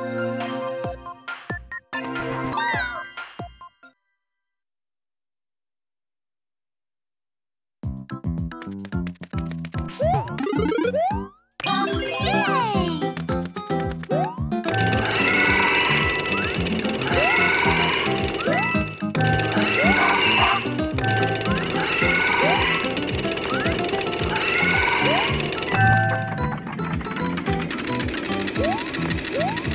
Bye. Wow.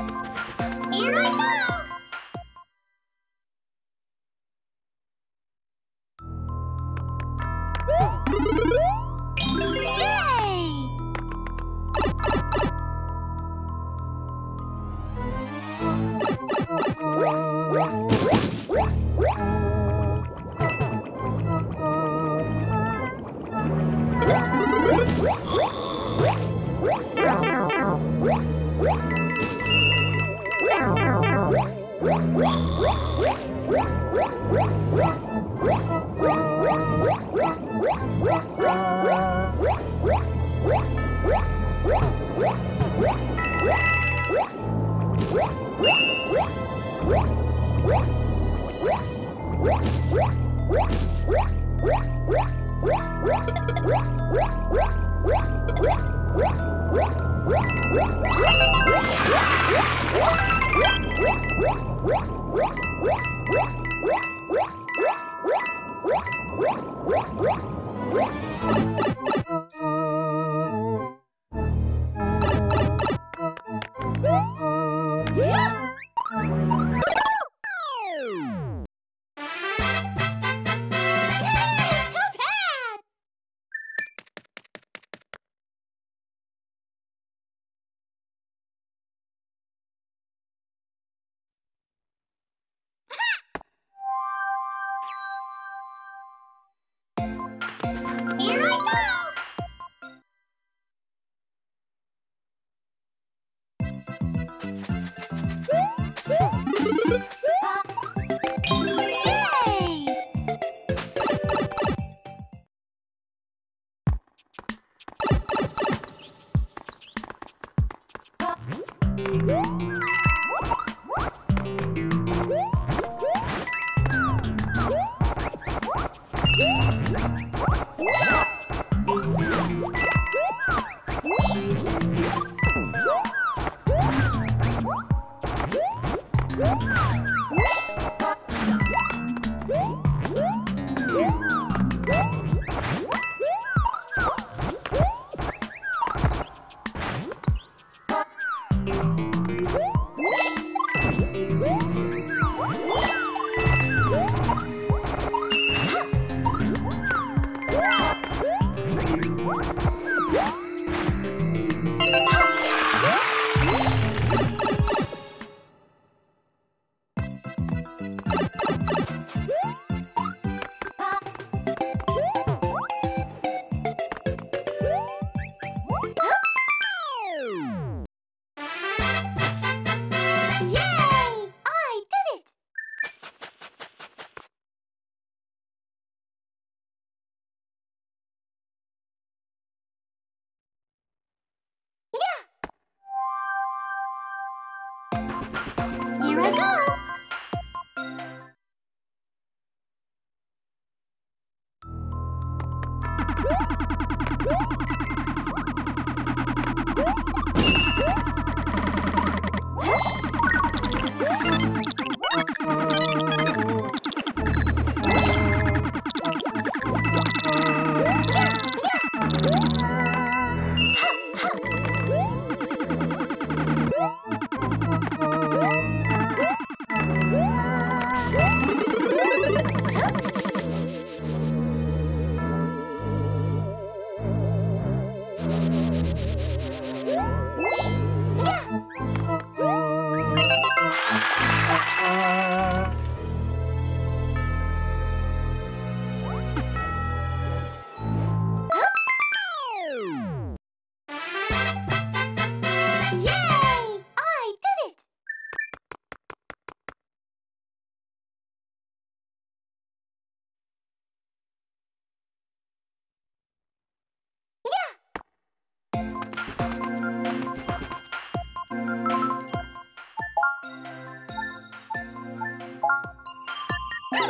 Here I go! Yay! Here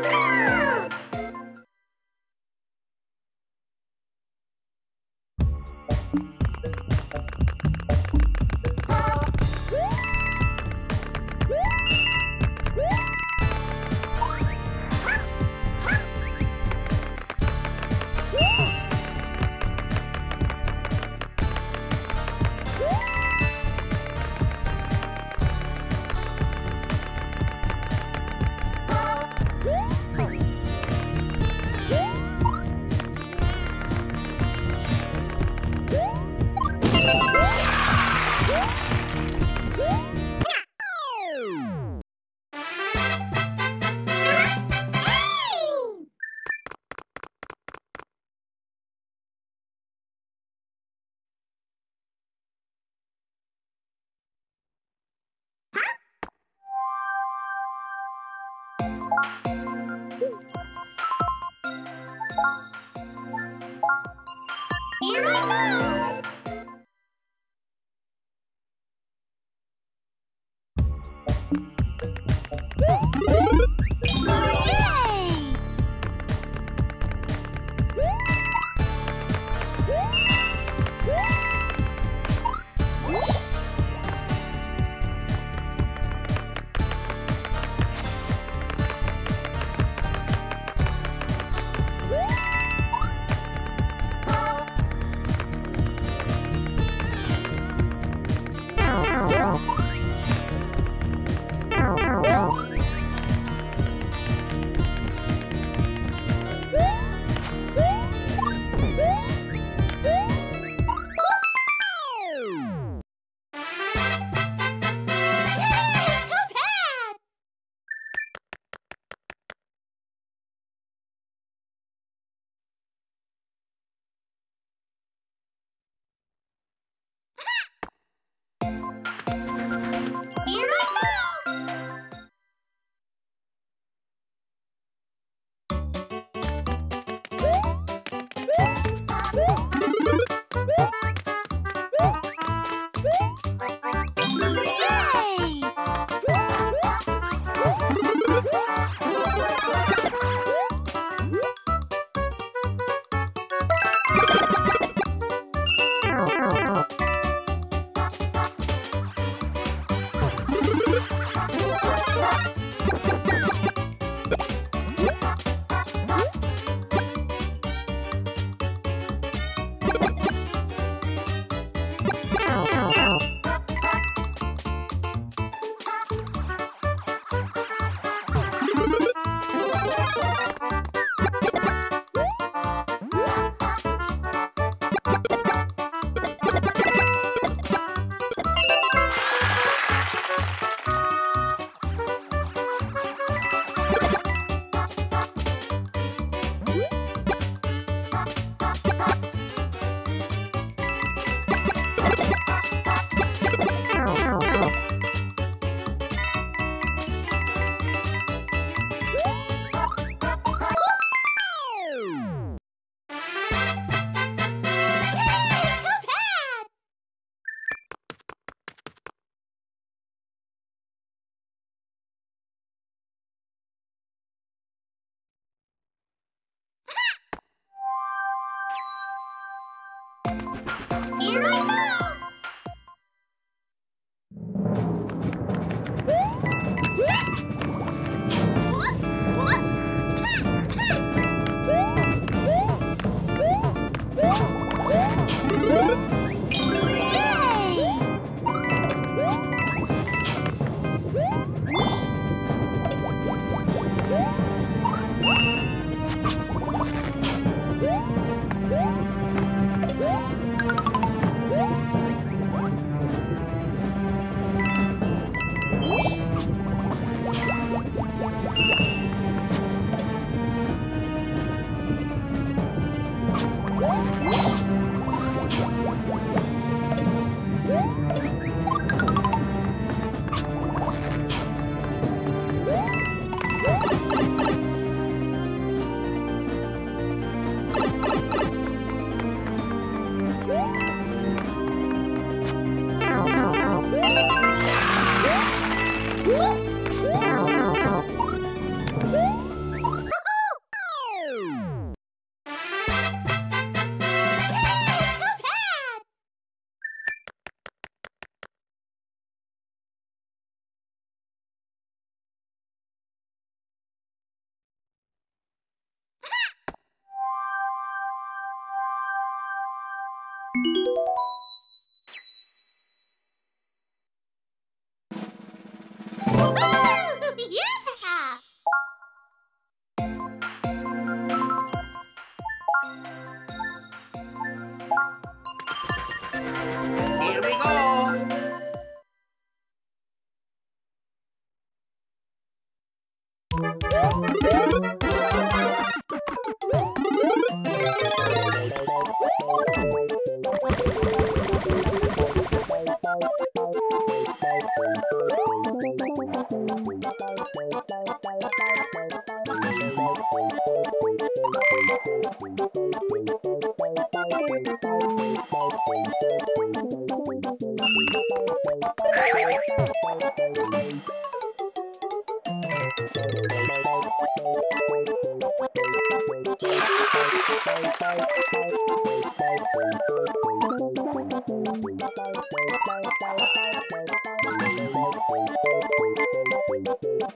Yeah! Here I go!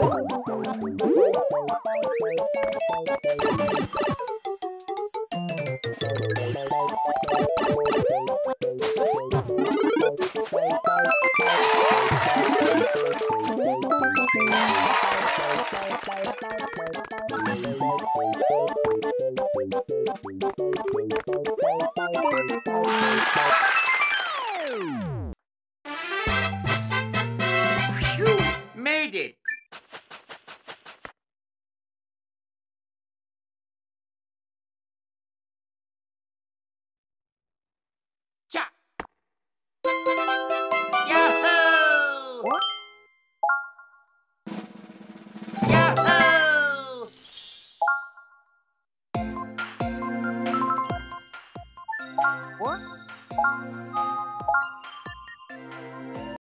Thank you.